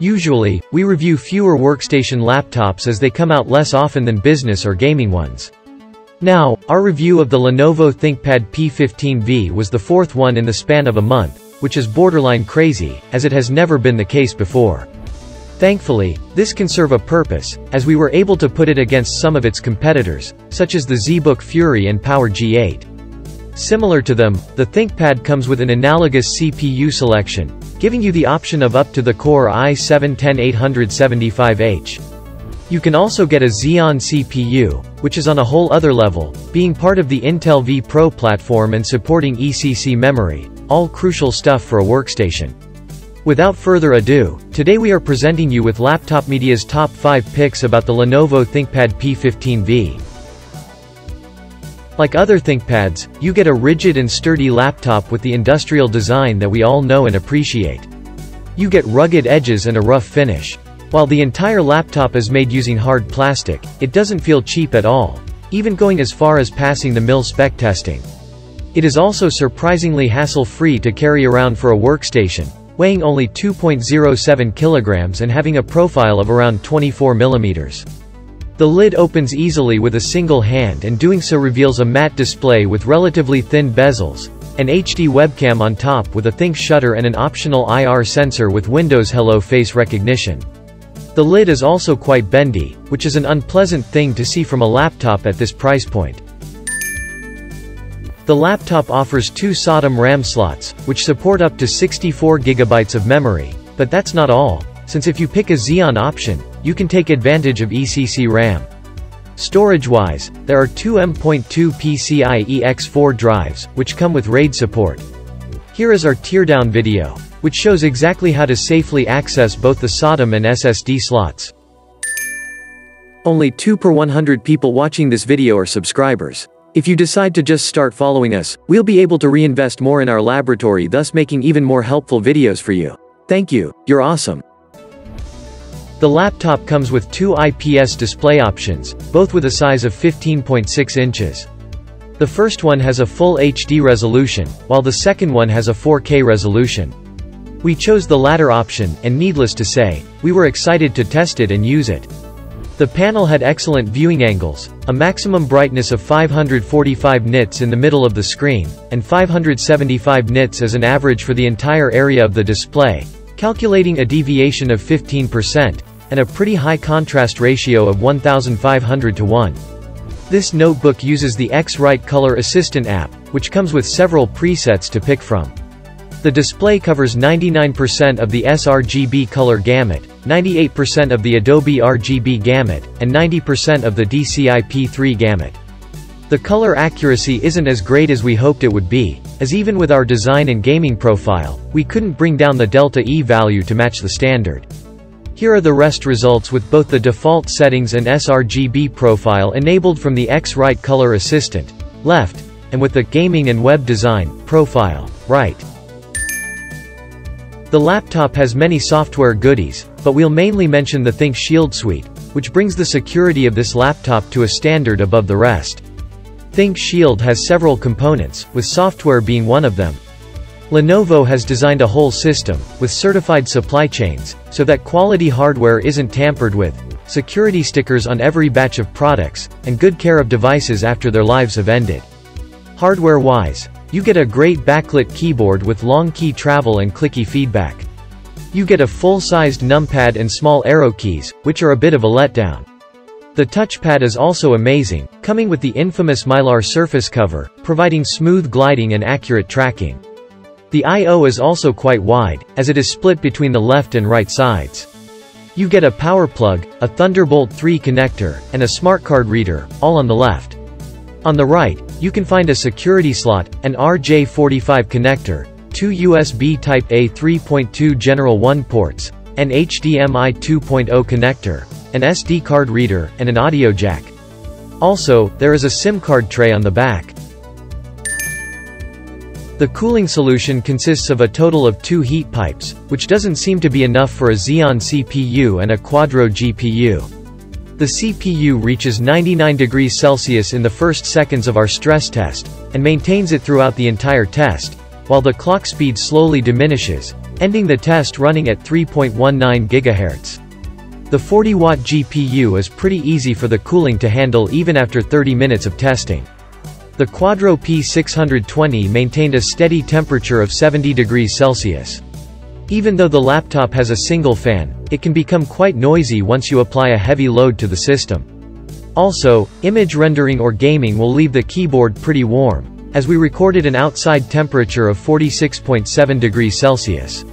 Usually, we review fewer workstation laptops as they come out less often than business or gaming ones. Now, our review of the Lenovo ThinkPad P15V was the fourth one in the span of a month, which is borderline crazy, as it has never been the case before. Thankfully, this can serve a purpose, as we were able to put it against some of its competitors, such as the ZBook Fury and Power G8. Similar to them, the ThinkPad comes with an analogous CPU selection, giving you the option of up to the Core i7-10875H. You can also get a Xeon CPU, which is on a whole other level, being part of the Intel vPro platform and supporting ECC memory, all crucial stuff for a workstation. Without further ado, today we are presenting you with LaptopMedia's top 5 picks about the Lenovo ThinkPad P15V. Like other ThinkPads, you get a rigid and sturdy laptop with the industrial design that we all know and appreciate. You get rugged edges and a rough finish. While the entire laptop is made using hard plastic, it doesn't feel cheap at all, even going as far as passing the mil spec testing. It is also surprisingly hassle-free to carry around for a workstation, weighing only 2.07 kilograms and having a profile of around 24 millimeters. The lid opens easily with a single hand and doing so reveals a matte display with relatively thin bezels, an HD webcam on top with a ThinkShutter and an optional IR sensor with Windows Hello face recognition. The lid is also quite bendy, which is an unpleasant thing to see from a laptop at this price point. The laptop offers two SODIMM RAM slots, which support up to 64GB of memory, but that's not all, since if you pick a Xeon option, you can take advantage of ECC RAM. Storage-wise, there are two M.2 PCIe X4 drives, which come with RAID support. Here is our teardown video, which shows exactly how to safely access both the SODIMM and SSD slots. Only 2 per 100 people watching this video are subscribers. If you decide to just start following us, we'll be able to reinvest more in our laboratory thus making even more helpful videos for you. Thank you, you're awesome. The laptop comes with two IPS display options, both with a size of 15.6 inches. The first one has a full HD resolution, while the second one has a 4K resolution. We chose the latter option, and needless to say, we were excited to test it and use it. The panel had excellent viewing angles, a maximum brightness of 545 nits in the middle of the screen, and 575 nits as an average for the entire area of the display, calculating a deviation of 15%, and a pretty high contrast ratio of 1500 to 1. This notebook uses the X-Rite Color Assistant app, which comes with several presets to pick from. The display covers 99% of the sRGB color gamut, 98% of the Adobe RGB gamut, and 90% of the DCI-P3 gamut. The color accuracy isn't as great as we hoped it would be, as even with our design and gaming profile, we couldn't bring down the delta E value to match the standard. Here are the rest results with both the default settings and sRGB profile enabled from the X-Rite Color Assistant, left, and with the Gaming and Web Design profile, right. The laptop has many software goodies, but we'll mainly mention the ThinkShield suite, which brings the security of this laptop to a standard above the rest. ThinkShield has several components, with software being one of them. Lenovo has designed a whole system, with certified supply chains, so that quality hardware isn't tampered with, security stickers on every batch of products, and good care of devices after their lives have ended. Hardware-wise, you get a great backlit keyboard with long key travel and clicky feedback. You get a full-sized numpad and small arrow keys, which are a bit of a letdown. The touchpad is also amazing, coming with the infamous Mylar surface cover, providing smooth gliding and accurate tracking. The I.O. is also quite wide, as it is split between the left and right sides. You get a power plug, a Thunderbolt 3 connector, and a smart card reader, all on the left. On the right, you can find a security slot, an RJ45 connector, two USB Type-A 3.2 General 1 ports, an HDMI 2.0 connector, an SD card reader, and an audio jack. Also, there is a SIM card tray on the back. The cooling solution consists of a total of two heat pipes, which doesn't seem to be enough for a Xeon CPU and a Quadro GPU. The CPU reaches 99 degrees Celsius in the first seconds of our stress test, and maintains it throughout the entire test, while the clock speed slowly diminishes, ending the test running at 3.19 GHz. The 40-watt GPU is pretty easy for the cooling to handle even after 30 minutes of testing. The Quadro P620 maintained a steady temperature of 70 degrees Celsius. Even though the laptop has a single fan, it can become quite noisy once you apply a heavy load to the system. Also, image rendering or gaming will leave the keyboard pretty warm, as we recorded an outside temperature of 46.7 degrees Celsius.